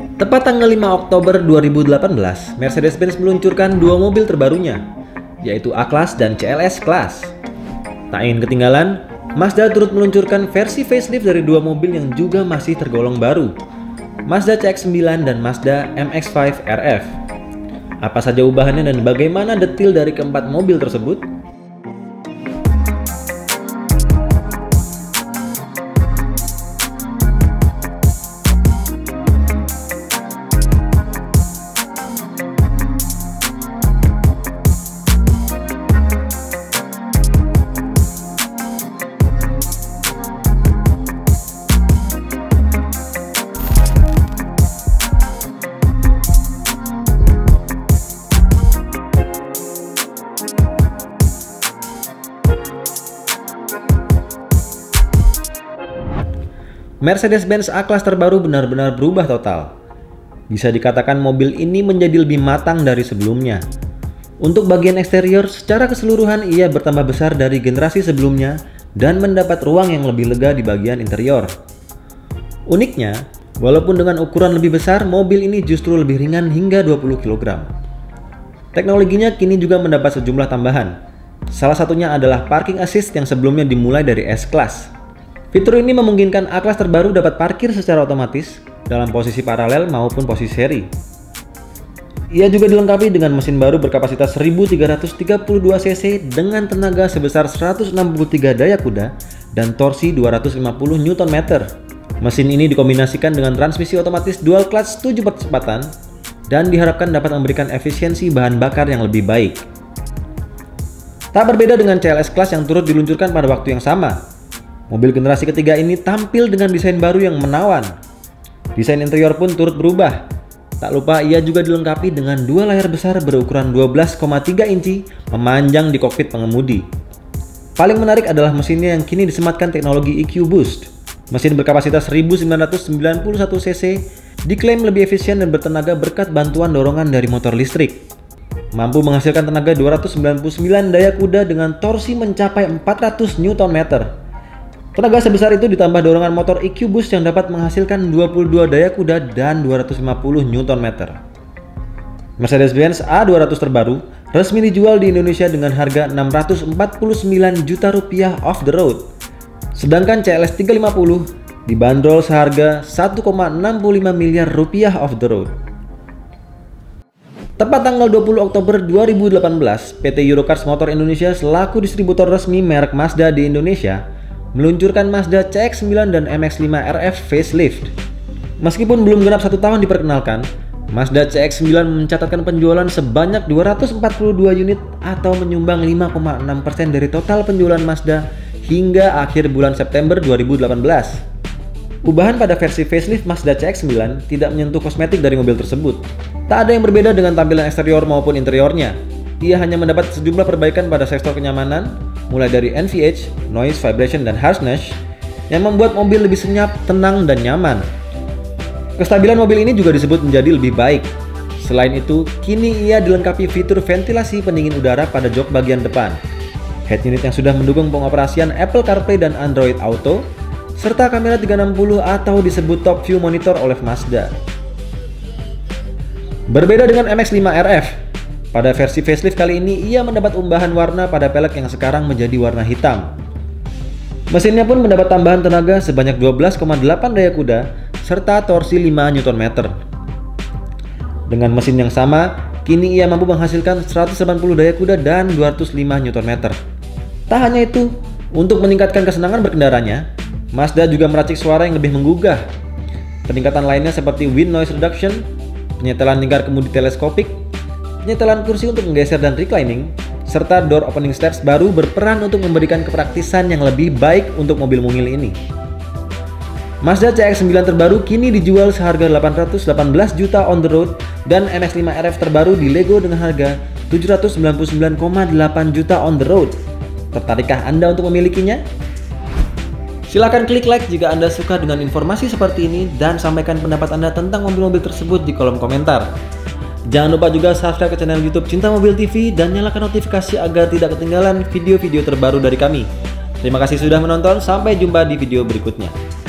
Tepat tanggal 5 Oktober 2018, Mercedes-Benz meluncurkan dua mobil terbarunya, yaitu A-Class dan CLS Class. Tak ingin ketinggalan, Mazda turut meluncurkan versi facelift dari dua mobil yang juga masih tergolong baru, Mazda CX-9 dan Mazda MX-5 RF. Apa saja ubahannya dan bagaimana detil dari keempat mobil tersebut? Mercedes-Benz A-Class terbaru benar-benar berubah total. Bisa dikatakan mobil ini menjadi lebih matang dari sebelumnya. Untuk bagian eksterior, secara keseluruhan ia bertambah besar dari generasi sebelumnya dan mendapat ruang yang lebih lega di bagian interior. Uniknya, walaupun dengan ukuran lebih besar, mobil ini justru lebih ringan hingga 20 kg. Teknologinya kini juga mendapat sejumlah tambahan. Salah satunya adalah parking assist yang sebelumnya dimulai dari S-Class. Fitur ini memungkinkan A-Class terbaru dapat parkir secara otomatis dalam posisi paralel maupun posisi seri. Ia juga dilengkapi dengan mesin baru berkapasitas 1332 cc dengan tenaga sebesar 163 daya kuda dan torsi 250 Nm. Mesin ini dikombinasikan dengan transmisi otomatis dual clutch 7 percepatan dan diharapkan dapat memberikan efisiensi bahan bakar yang lebih baik. Tak berbeda dengan CLS Class yang turut diluncurkan pada waktu yang sama, Mobil generasi ketiga ini tampil dengan desain baru yang menawan. Desain interior pun turut berubah. Tak lupa ia juga dilengkapi dengan dua layar besar berukuran 12,3 inci memanjang di kokpit pengemudi. Paling menarik adalah mesinnya yang kini disematkan teknologi EQ Boost. Mesin berkapasitas 1991 cc diklaim lebih efisien dan bertenaga berkat bantuan dorongan dari motor listrik. Mampu menghasilkan tenaga 299 daya kuda dengan torsi mencapai 400 Nm Tenaga sebesar itu ditambah dorongan motor EQ Boost yang dapat menghasilkan 22 daya kuda dan 250 Nm. Mercedes-Benz A200 terbaru resmi dijual di Indonesia dengan harga 649 juta rupiah off the road. Sedangkan CLS 350 dibanderol seharga 1,65 miliar rupiah off the road. Tepat tanggal 20 Oktober 2018, PT Eurocars Motor Indonesia selaku distributor resmi merek Mazda di Indonesia meluncurkan Mazda CX-9 dan MX-5 RF facelift. Meskipun belum genap satu tahun diperkenalkan, Mazda CX-9 mencatatkan penjualan sebanyak 242 unit atau menyumbang 5,6% dari total penjualan Mazda hingga akhir bulan September 2018. Ubahan pada versi facelift Mazda CX-9 tidak menyentuh kosmetik dari mobil tersebut. Tak ada yang berbeda dengan tampilan eksterior maupun interiornya. Ia hanya mendapat sejumlah perbaikan pada sektor kenyamanan, mulai dari NVH, noise, vibration, dan harshness yang membuat mobil lebih senyap, tenang, dan nyaman. Kestabilan mobil ini juga disebut menjadi lebih baik. Selain itu, kini ia dilengkapi fitur ventilasi pendingin udara pada jok bagian depan, head unit yang sudah mendukung pengoperasian Apple CarPlay dan Android Auto, serta kamera 360 atau disebut top view monitor oleh Mazda. Berbeda dengan MX-5 RF, pada versi facelift kali ini, ia mendapat umbahan warna pada pelek yang sekarang menjadi warna hitam. Mesinnya pun mendapat tambahan tenaga sebanyak 12,8 daya kuda serta torsi 5 Nm. Dengan mesin yang sama, kini ia mampu menghasilkan 180 daya kuda dan 205 Nm. Tak hanya itu, untuk meningkatkan kesenangan berkendaranya, Mazda juga meracik suara yang lebih menggugah. Peningkatan lainnya seperti wind noise reduction, penyetelan lingkar kemudi teleskopik, penyetelan kursi untuk menggeser dan reclining, serta door opening steps baru berperan untuk memberikan kepraktisan yang lebih baik untuk mobil mungil ini. Mazda CX-9 terbaru kini dijual seharga 818 juta on the road dan MX-5 RF terbaru di Lego dengan harga 799,8 juta on the road. Tertarikkah Anda untuk memilikinya? Silahkan klik like jika Anda suka dengan informasi seperti ini dan sampaikan pendapat Anda tentang mobil-mobil tersebut di kolom komentar. Jangan lupa juga subscribe ke channel YouTube Cinta Mobil TV dan nyalakan notifikasi agar tidak ketinggalan video-video terbaru dari kami. Terima kasih sudah menonton, sampai jumpa di video berikutnya.